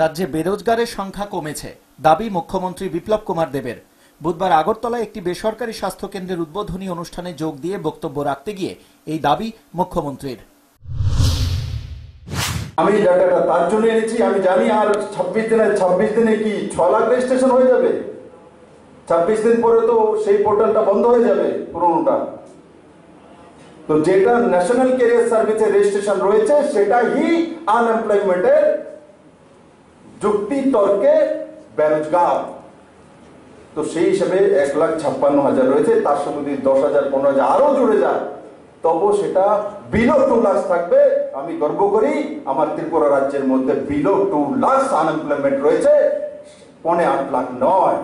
রাজ্যে বেরোজগারের সংখ্যা কমেছে, দাবি মুখ্যমন্ত্রী বিপ্লব কুমার দেবের। বুধবার আগরতলায় একটি বেসরকারি স্বাস্থ্য কেন্দ্রের উদ্বোধনী অনুষ্ঠানে যোগ দিয়ে বক্তব্য রাখতে গিয়ে এই দাবি মুখ্যমন্ত্রীর। আমি ডাটাটা তার জন্য এনেছি, আমি জানি আর ছাব্বিশ দিনে ছাব্বিশ দিনে কি ছ লাখ রেজিস্ট্রেশন হয়ে যাবে? ছাব্বিশ দিন পরে তো সেই পোর্টালটা বন্ধ হয়ে যাবে পুরোনোটা। তো যেটা ন্যাশনাল ক্যারিয়ার সার্ভিসের রেজিস্ট্রেশন রয়েছে, সেটাই আনএমপ্লয়মেন্টের যুক্তি তর্কে বেরোজগার। তো সেই হিসেবে এক লাখ ছাপ্পান্ন হাজার রয়েছে, তার সঙ্গে যদি দশ হাজার, পনেরো হাজার আরও জুড়ে যায় তবু সেটা বিলো টু লাখ থাকবে। আমি গর্ব করি, আমার ত্রিপুরা রাজ্যের মধ্যে বিলো টু লাখ আনএমপ্লয়মেন্ট রয়েছে, পনে আট লাখ নয়।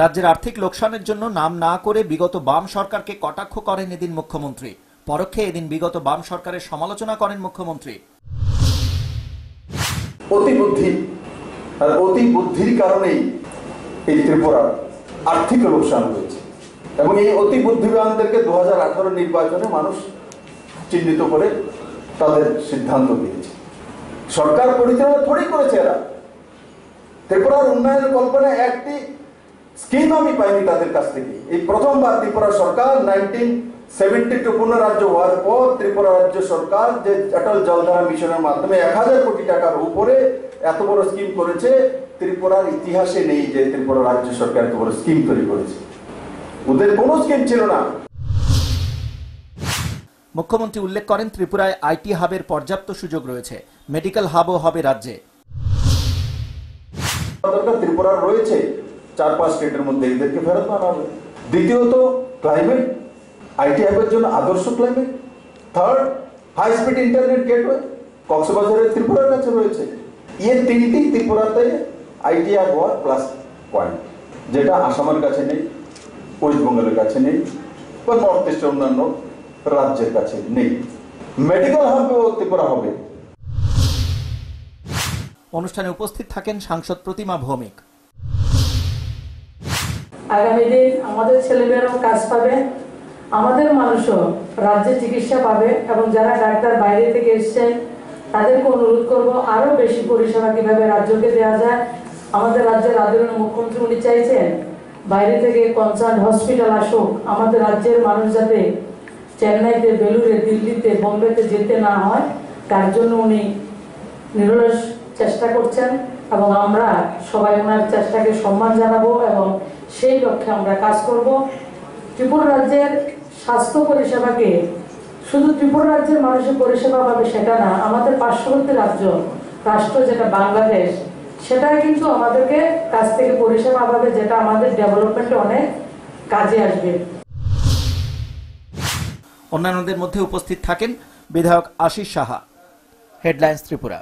রাজ্যের আর্থিক লোকসানের জন্য নাম না করে বিগত বাম সরকারকে কটাক্ষ করেন এদিন মুখ্যমন্ত্রী। পরোক্ষে এদিন বিগত বাম সরকারের সমালোচনা করেন মুখ্যমন্ত্রী। অতি বুদ্ধি আর অতি বুদ্ধির কারণেই এই ত্রিপুরার আর্থিক লোকসান হয়েছে। এবং এই অতি বুদ্ধিমানদেরকে দু হাজার নির্বাচনে মানুষ চিহ্নিত করে তাদের সিদ্ধান্ত দিয়েছে সরকার পরিচালনা থোড়ি করেছে এরা। ত্রিপুরার উন্নয়নের কল্পনা একটি স্কিম আমি পাইনি তাদের কাছ থেকে। এই প্রথমবার ত্রিপুরা সরকার নাইনটিন সেভেন্টি টু পুনরাজ্য হওয়ার পর ত্রিপুরা রাজ্য সরকার যে অটল জলধারা মিশনের মাধ্যমে এক হাজার কোটি টাকার উপরে এত বড় স্কিম করেছে ত্রিপুরার ইতিহাসে নেই যে ত্রিপুরা রাজ্য সরকার এত বড় স্কিম তৈরি করেছে। ওদের কোনো স্কিম ছিল না। মুখ্যমন্ত্রী উল্লেখ করেন ত্রিপুরায় আইটি হাবের পর্যাপ্ত সুযোগ রয়েছে মেডিকেল হাবও হবে রাজ্যে। ত্রিপুরার রয়েছে চার পাঁচ স্টেটের মধ্যে এদেরকে ফেরত আনা হবে। দ্বিতীয়ত ক্লাইমেট আইটি অ্যাপের জন্য আদর্শ climate third high speed internet gateway কক্সবাজারের ত্রিপুরার কাছে রয়েছে। এর তিনটি ত্রিপুরাতে আইটি অ্যাপ হওয়ার প্লাস পয়েন্ট যেটা আসামের কাছে নেই ওয়েস্ট বেঙ্গলের কাছে নেই বা নর্থ ইস্টের অন্যান্য রাজ্যের কাছে নেই। মেডিকেল হাবও ত্রিপুরা হবে। অনুষ্ঠানে উপস্থিত থাকেন সাংসদ প্রতিমা ভৌমিক। আগামী দিন আমাদের ছেলেমেয়েরাও কাজ পাবে। আমাদের মানুষও রাজ্যে চিকিৎসা পাবে এবং যারা ডাক্তার বাইরে থেকে এসছেন, তাদেরকে অনুরোধ করব আরও বেশি পরিষেবা কীভাবে রাজ্যকে দেওয়া যায়। আমাদের রাজ্যের আদরণীয় মুখ্যমন্ত্রী উনি চাইছেন, বাইরে থেকে কনসার্ন হসপিটাল আসুক। আমাদের রাজ্যের মানুষ যাতে চেন্নাইতে বেলুরে দিল্লিতে, বোম্বেতে যেতে না হয়, তার জন্য উনি নিরলস চেষ্টা করছেন এবং আমরা সবাই ওনার চেষ্টাকে সম্মান জানাব এবং সেই লক্ষ্যে আমরা কাজ করব। ত্রিপুরা রাজ্যের স্বাস্থ্য পরিষেবাকে শুধু ত্রিপুরা রাজ্যের মানুষের পরিষেবা পাবে সেটা না, আমাদের পার্শ্ববর্তী রাজ্য, রাষ্ট্র যেটা বাংলাদেশ, সেটাই কিন্তু আমাদেরকে কাছ থেকে পরিষেবা পাবে যেটা আমাদের ডেভেলপমেন্টে অনেক কাজে আসবে। অন্যান্যদের মধ্যে উপস্থিত থাকেন বিধায়ক আশিস সাহা। হেডলাইন্স ত্রিপুরা।